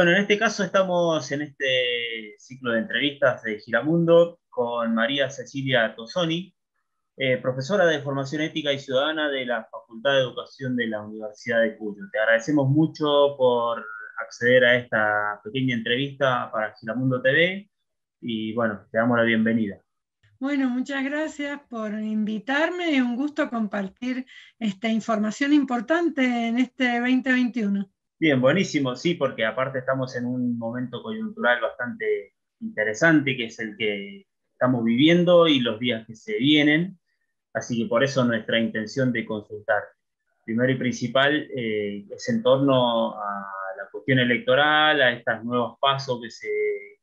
Bueno, en este caso estamos en este ciclo de entrevistas de Giramundo con María Cecilia Tosoni, eh, profesora de Formación Ética y Ciudadana de la Facultad de Educación de la Universidad de Cuyo. Te agradecemos mucho por acceder a esta pequeña entrevista para Giramundo TV y bueno, te damos la bienvenida. Bueno, muchas gracias por invitarme. Es un gusto compartir esta información importante en este 2021. Bien, buenísimo, sí, porque aparte estamos en un momento coyuntural bastante interesante, que es el que estamos viviendo y los días que se vienen. Así que por eso nuestra intención de consultar. Primero y principal eh, es en torno a la cuestión electoral, a estos nuevos pasos que se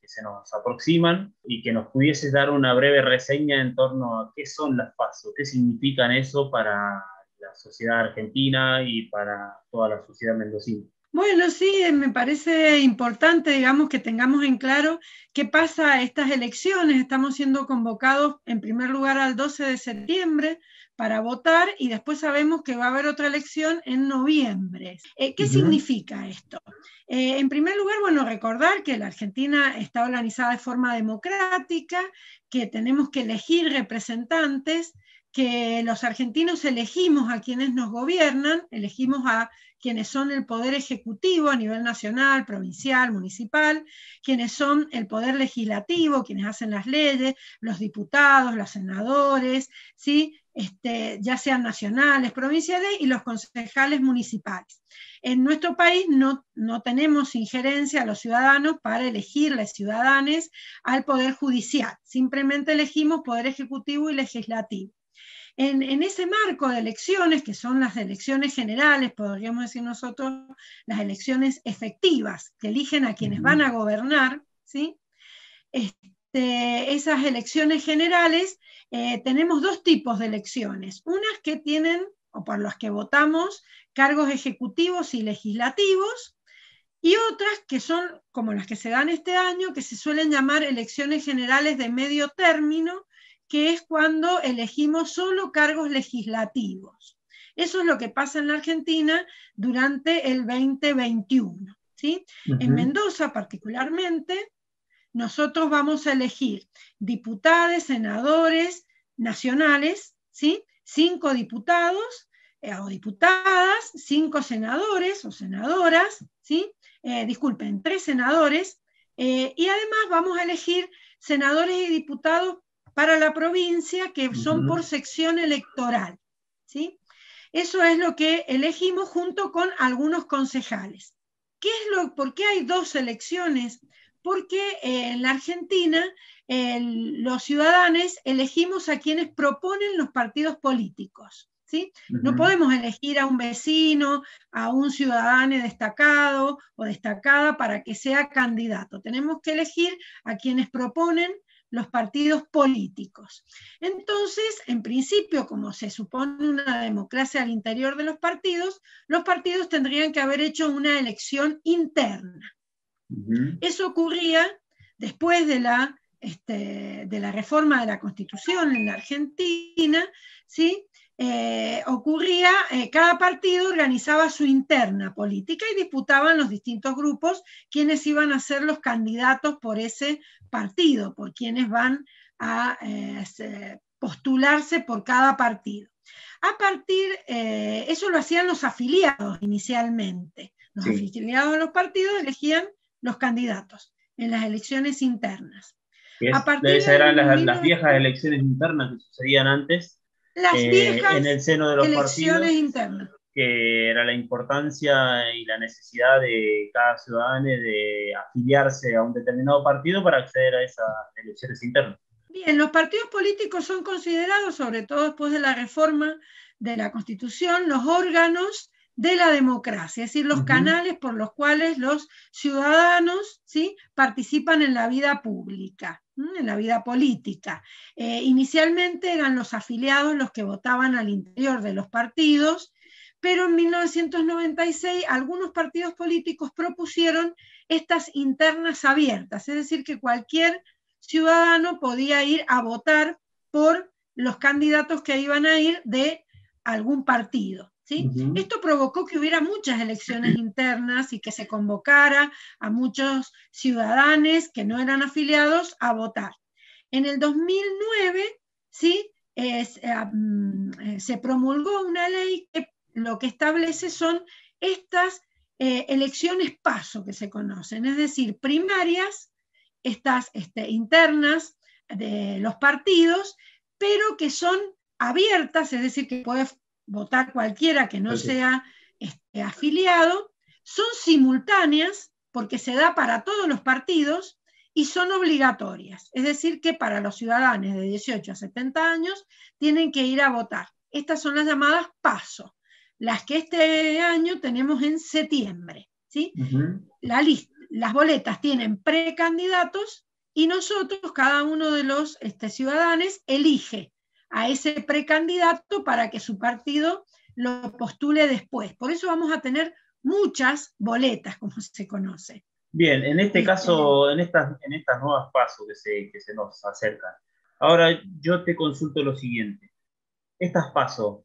se nos aproximan y que nos pudieses dar una breve reseña en torno a qué son las pasos, qué significan eso para la sociedad argentina y para toda la sociedad mendocina. Bueno, sí, eh, me parece importante, digamos, que tengamos en claro qué pasa a estas elecciones. Estamos siendo convocados en primer lugar al 12 de septiembre para votar y después sabemos que va a haber otra elección en noviembre. Eh, ¿Qué significa esto? Eh, en primer lugar, bueno, recordar que la Argentina está organizada de forma democrática, que tenemos que elegir representantes, que los argentinos elegimos a quienes nos gobiernan, elegimos a quienes son el poder ejecutivo a nivel nacional, provincial, municipal, quienes son el poder legislativo, quienes hacen las leyes, los diputados, los senadores, ¿sí? Este, ya sean nacionales, provinciales y los concejales municipales. En nuestro país no, no tenemos injerencia a los ciudadanos para elegirles ciudadanos al Poder Judicial, simplemente elegimos Poder Ejecutivo y Legislativo. En, ese marco de elecciones, que son las elecciones generales, podríamos decir nosotros, las elecciones efectivas, que eligen a quienes van a gobernar, ¿sí? Este, esas elecciones generales, eh, tenemos dos tipos de elecciones. Unas que tienen, o por las que votamos, cargos ejecutivos y legislativos, y otras que son como las que se dan este año, que se suelen llamar elecciones generales de medio término, que es cuando elegimos solo cargos legislativos. Eso es lo que pasa en la Argentina durante el 2021. ¿sí? En Mendoza particularmente, nosotros vamos a elegir diputados, senadores nacionales, ¿sí? cinco diputados eh, o diputadas, cinco senadores o senadoras, ¿sí? Eh, disculpen, tres senadores, eh, y además vamos a elegir senadores y diputados para la provincia que son por sección electoral. ¿sí? Eso es lo que elegimos junto con algunos concejales. ¿Qué es lo, ¿Por qué hay dos elecciones? Porque eh, en la Argentina los ciudadanos elegimos a quienes proponen los partidos políticos. ¿Sí? No podemos elegir a un vecino, a un ciudadano destacado o destacada para que sea candidato. Tenemos que elegir a quienes proponen los partidos políticos. Entonces, en principio, como se supone una democracia al interior de los partidos, los partidos tendrían que haber hecho una elección interna. Eso ocurría después de la, este, de la reforma de la Constitución en la Argentina, ¿sí? Eh, ocurría, eh, cada partido organizaba su interna política y disputaban los distintos grupos quienes iban a ser los candidatos por ese partido, por quienes van a eh, postularse por cada partido. A partir, eso lo hacían los afiliados inicialmente. Los afiliados de los partidos elegían los candidatos en las elecciones internas. a partir eran las viejas elecciones internas que sucedían antes las eh, viejas en el seno de los elecciones internas. Que era la importancia y la necesidad de cada ciudadano de afiliarse a un determinado partido para acceder a esas elecciones internas. Bien, los partidos políticos son considerados, sobre todo después de la reforma de la Constitución, los órganos de la democracia, es decir, los canales por los cuales los ciudadanos ¿sí? participan en la vida pública, en la vida política. Eh, inicialmente eran los afiliados los que votaban al interior de los partidos, pero en 1996 algunos partidos políticos propusieron estas internas abiertas, es decir, que cualquier ciudadano podía ir a votar por los candidatos que iban a ir de algún partido. ¿Sí? Esto provocó que hubiera muchas elecciones internas y que se convocara a muchos ciudadanos que no eran afiliados a votar. En el 2009, ¿sí? Eh, mm, eh, se promulgó una ley que lo que establece son estas eh, elecciones paso que se conocen, es decir, primarias, estas este, internas de los partidos, pero que son abiertas, es decir, que puede votar cualquiera que no sea este, afiliado, son simultáneas porque se da para todos los partidos y son obligatorias, es decir, que para los ciudadanos de 18 a 70 años tienen que ir a votar. Estas son las llamadas PASO, las que este año tenemos en septiembre. ¿sí? La las boletas tienen precandidatos y nosotros, cada uno de los este, ciudadanos, elige a ese precandidato para que su partido lo postule después. Por eso vamos a tener muchas boletas, como se conoce. Bien, en este caso, en estas, en estas nuevas pasos que se, que se nos acercan, ahora yo te consulto lo siguiente. ¿Estas pasos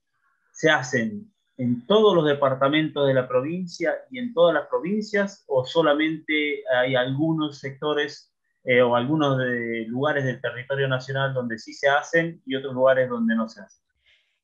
se hacen en todos los departamentos de la provincia y en todas las provincias o solamente hay algunos sectores eh, o algunos de lugares del territorio nacional donde sí se hacen y otros lugares donde no se hacen?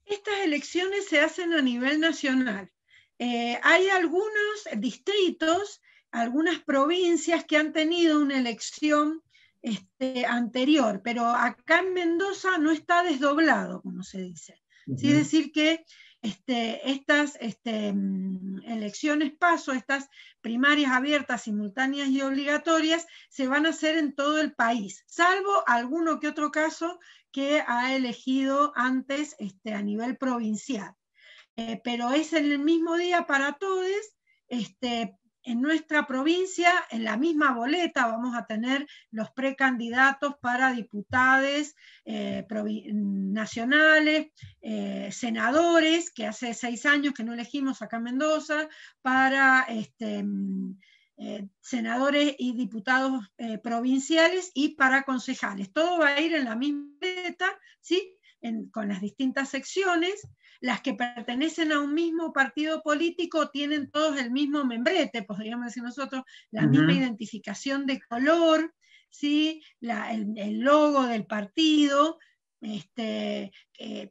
Estas elecciones se hacen a nivel nacional. Eh, hay algunos distritos algunas provincias que han tenido una elección este, anterior, pero acá en Mendoza no está desdoblado, como se dice. Es decir, que este, estas este, mm, elecciones paso, estas primarias abiertas, simultáneas y obligatorias, se van a hacer en todo el país, salvo alguno que otro caso que ha elegido antes este, a nivel provincial. Eh, pero es el mismo día para todos, en nuestra provincia, en la misma boleta, vamos a tener los precandidatos para diputados eh, nacionales, eh, senadores, que hace seis años que no elegimos acá en Mendoza, para este, eh, senadores y diputados provinciales y para concejales. Todo va a ir en la misma boleta, ¿sí? con las distintas secciones las que pertenecen a un mismo partido político tienen todos el mismo membrete, podríamos decir nosotros, la misma identificación de color, ¿sí? el, logo del partido. Este,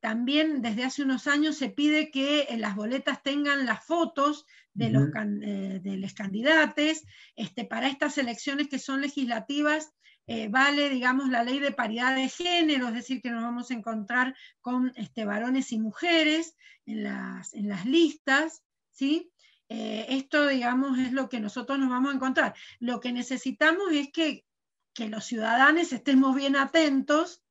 también desde hace unos años se pide que las boletas tengan las fotos de, los, eh, de los candidatos. Este, para estas elecciones que son legislativas, eh, vale, digamos, la ley de paridad de género, es decir, que nos vamos a encontrar con este, varones y mujeres en las, en las listas, ¿sí? Eh, esto, digamos, es lo que nosotros nos vamos a encontrar. Lo que necesitamos es que, que los ciudadanos estemos bien atentos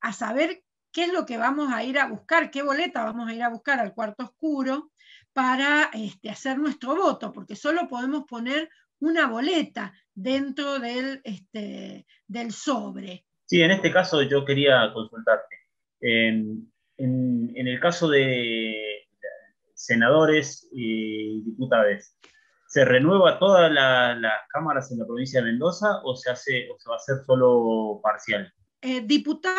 a saber qué es lo que vamos a ir a buscar, qué boleta vamos a ir a buscar al cuarto oscuro para este, hacer nuestro voto, porque solo podemos poner una boleta dentro del, este, del sobre. Sí, en este caso yo quería consultarte. En, el caso de senadores y diputados, ¿se renueva todas las cámaras en la provincia de Mendoza o se, hace, o se va a hacer solo parcial? Eh, diputados,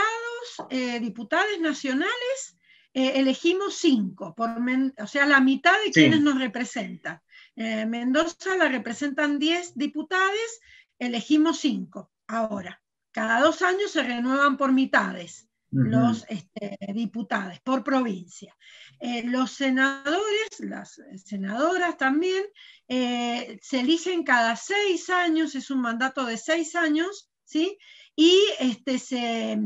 eh, diputados nacionales, eh, elegimos cinco, por o sea, la mitad de quienes nos representan. Eh, Mendoza la representan 10 diputados, elegimos 5 ahora. Cada dos años se renuevan por mitades los este, diputados, por provincia. Eh, los senadores, las senadoras también, eh, se eligen cada seis años, es un mandato de seis años, ¿sí? Y este, se,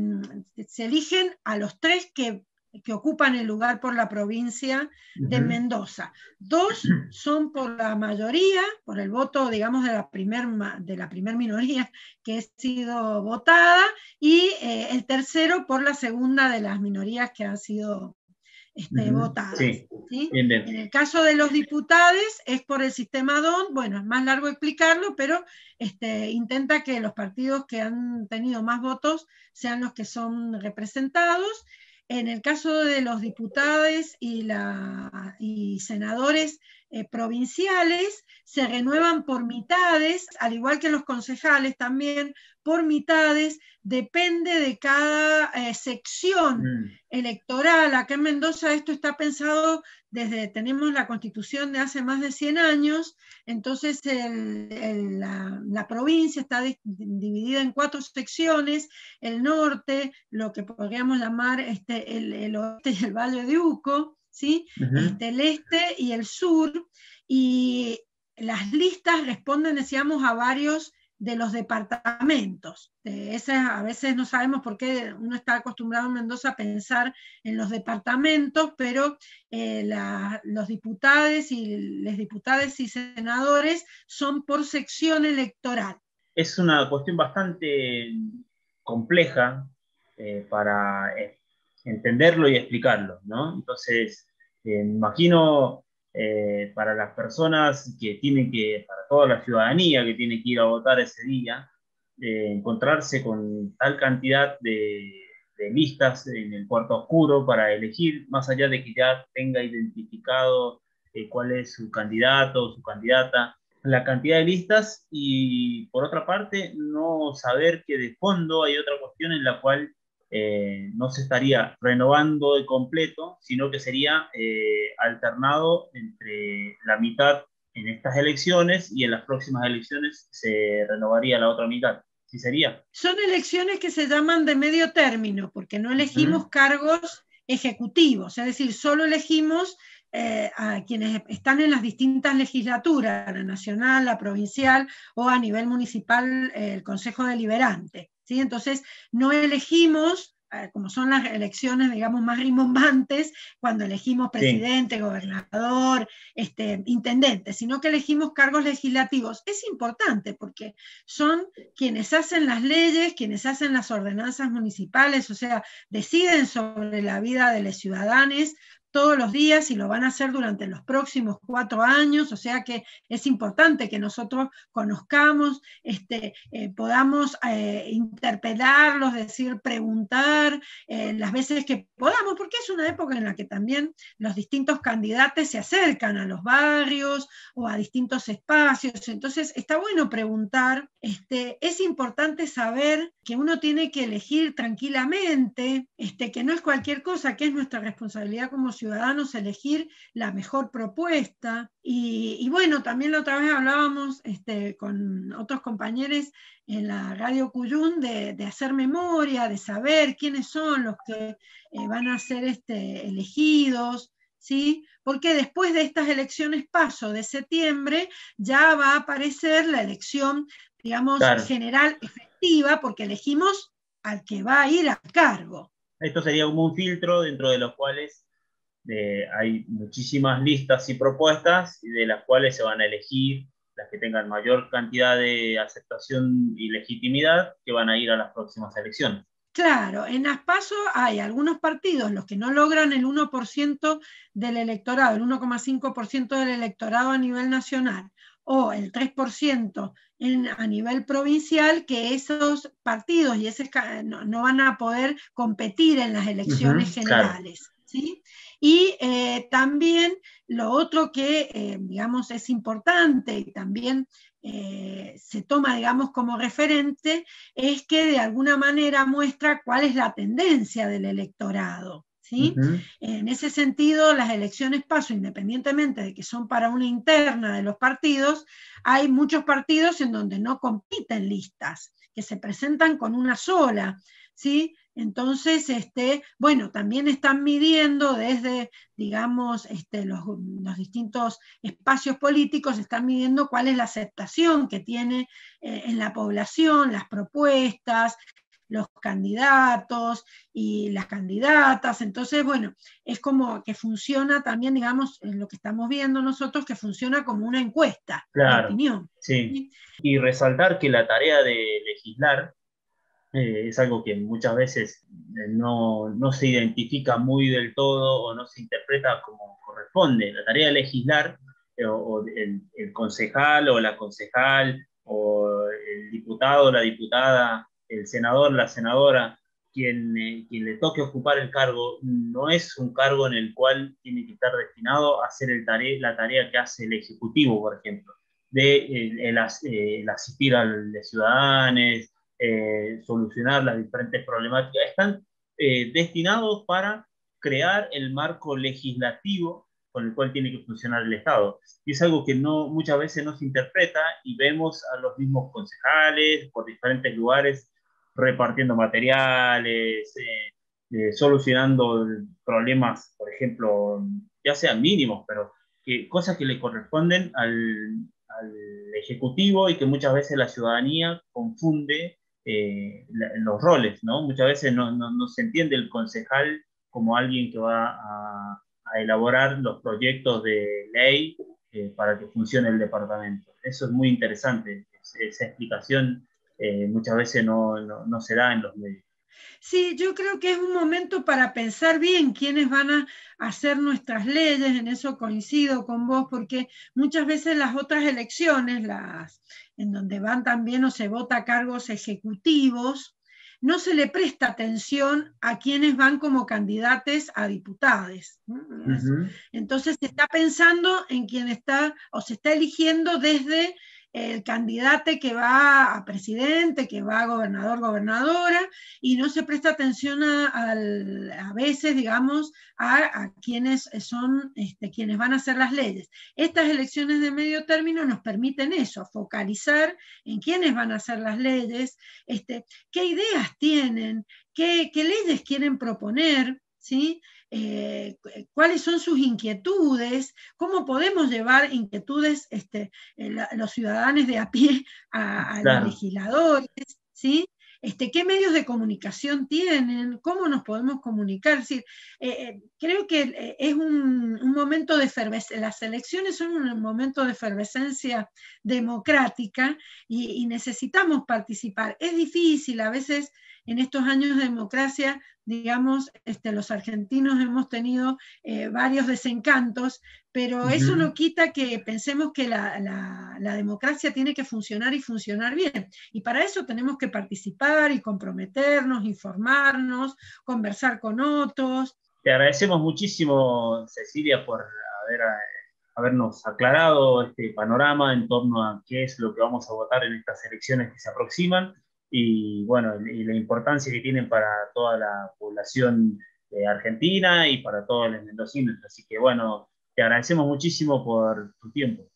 se eligen a los tres que que ocupan el lugar por la provincia de Mendoza. Dos son por la mayoría, por el voto, digamos, de la primer, de la primer minoría que ha sido votada, y eh, el tercero por la segunda de las minorías que han sido este, votadas. En el caso de los diputados es por el sistema DON, bueno, es más largo explicarlo, pero este, intenta que los partidos que han tenido más votos sean los que son representados en el caso de los diputados y, y senadores eh, provinciales se renuevan por mitades, al igual que los concejales también, por mitades, depende de cada eh, sección mm. electoral. Acá en Mendoza esto está pensado desde, tenemos la constitución de hace más de 100 años, entonces la, provincia está dividida en cuatro secciones, el norte, lo que podríamos llamar este, el, oeste y el Valle de Uco, ¿sí? este, el este y el sur, y las listas responden, decíamos, a varios de los departamentos. a veces no sabemos por qué uno está acostumbrado en Mendoza a pensar en los departamentos, pero eh, los diputados y las diputadas y senadores son por sección electoral. Es una cuestión bastante compleja eh, para eh, entenderlo y explicarlo, ¿no? Entonces, me imagino eh, para las personas que tienen que, para toda la ciudadanía que tiene que ir a votar ese día, eh, encontrarse con tal cantidad de, listas en el cuarto oscuro para elegir, más allá de que ya tenga identificado eh, cuál es su candidato o su candidata, la cantidad de listas y por otra parte no saber que de fondo hay otra cuestión en la cual eh, no se estaría renovando de completo, sino que sería eh, alternado entre la mitad en estas elecciones y en las próximas elecciones se renovaría la otra mitad. ¿Sí sería? Son elecciones que se llaman de medio término, porque no elegimos cargos ejecutivos, es decir, solo elegimos eh, a quienes están en las distintas legislaturas, la nacional, la provincial o a nivel municipal, el Consejo Deliberante. Entonces, no elegimos, eh, como son las elecciones, digamos, más rimbombantes, cuando elegimos presidente, gobernador, este, intendente, sino que elegimos cargos legislativos. Es importante porque son quienes hacen las leyes, quienes hacen las ordenanzas municipales, o sea, deciden sobre la vida de los ciudadanos, todos los días y lo van a hacer durante los próximos cuatro años, o sea que es importante que nosotros conozcamos, este, eh, podamos eh, interpelarlos, decir, preguntar eh, las veces que podamos, porque es una época en la que también los distintos candidatos se acercan a los barrios o a distintos espacios, entonces está bueno preguntar, este, es importante saber que uno tiene que elegir tranquilamente, este, que no es cualquier cosa, que es nuestra responsabilidad como ciudadanos elegir la mejor propuesta. Y, bueno, también la otra vez hablábamos este, con otros compañeros en la radio Cuyún de, hacer memoria, de saber quiénes son los que eh, van a ser este, elegidos, ¿sí? Porque después de estas elecciones paso de septiembre ya va a aparecer la elección, digamos, general efectiva, porque elegimos al que va a ir a cargo. Esto sería como un filtro dentro de los cuales eh, hay muchísimas listas y propuestas, de las cuales se van a elegir las que tengan mayor cantidad de aceptación y legitimidad, que van a ir a las próximas elecciones. Claro, en Aspaso hay algunos partidos, los que no logran el 1% del electorado, el 1,5% del electorado a nivel nacional, o el 3% en, a nivel provincial, que esos partidos y ese, no, van a poder competir en las elecciones generales. Y eh, también lo otro que, eh, digamos, es importante y también eh, se toma, digamos, como referente, es que de alguna manera muestra cuál es la tendencia del electorado. ¿Sí? En ese sentido, las elecciones paso, independientemente de que son para una interna de los partidos, hay muchos partidos en donde no compiten listas, que se presentan con una sola. ¿sí? Entonces, este, bueno, también están midiendo desde, digamos, este, los, distintos espacios políticos, están midiendo cuál es la aceptación que tiene eh, en la población, las propuestas, los candidatos y las candidatas. Entonces, bueno, es como que funciona también, digamos, en lo que estamos viendo nosotros, que funciona como una encuesta de opinión. Sí. Y resaltar que la tarea de legislar eh, es algo que muchas veces eh, no, no, se identifica muy del todo o no se interpreta como corresponde. La tarea de legislar, eh, o el, el, concejal o la concejal, o el diputado o la diputada, el senador, la senadora, quien, eh, quien le toque ocupar el cargo no es un cargo en el cual tiene que estar destinado a hacer el la tarea que hace el Ejecutivo, por ejemplo, de el, asistir a los ciudadanos, solucionar las diferentes problemáticas. Están destinados para crear el marco legislativo con el cual tiene que funcionar el Estado. Y es algo que no, muchas veces no se interpreta y vemos a los mismos concejales por diferentes lugares repartiendo materiales, eh, eh, solucionando problemas, por ejemplo, ya sean mínimos, pero cosas que le corresponden al, Ejecutivo y que muchas veces la ciudadanía confunde eh, los roles, ¿no? Muchas veces no, se entiende el concejal como alguien que va a elaborar los proyectos de ley para que funcione el departamento. Eso es muy interesante. esa explicación eh, muchas veces no, no, se da en los medios. Sí, yo creo que es un momento para pensar bien quiénes van a hacer nuestras leyes, en eso coincido con vos, porque muchas veces las otras elecciones, las en donde van también o se vota cargos ejecutivos, no se le presta atención a quienes van como candidatos a diputados. Entonces se está pensando en quien está o se está eligiendo desde el candidato que va a presidente, que va a gobernador, gobernadora, y no se presta atención a, a veces, digamos, a, quienes son este, quienes van a hacer las leyes. Estas elecciones de medio término nos permiten eso, focalizar en quiénes van a hacer las leyes, este, qué ideas tienen, qué, qué leyes quieren proponer, ¿sí? Eh, cuáles son sus inquietudes, cómo podemos llevar inquietudes este, eh, los ciudadanos de a pie a, los legisladores, ¿sí? Este, qué medios de comunicación tienen, cómo nos podemos comunicar. Eh, creo que es un, momento de efervescencia, las elecciones son un momento de efervescencia democrática y, necesitamos participar. Es difícil, a veces en estos años de democracia, digamos, este, los argentinos hemos tenido eh, varios desencantos, pero eso no quita que pensemos que la, democracia tiene que funcionar y funcionar bien. Y para eso tenemos que participar y comprometernos, informarnos, conversar con otros. Te agradecemos muchísimo, Cecilia, por haber, eh, habernos aclarado este panorama en torno a qué es lo que vamos a votar en estas elecciones que se aproximan y bueno, y la importancia que tienen para toda la población eh, argentina y para todos los mendocinos. Así que bueno, te agradecemos muchísimo por tu tiempo.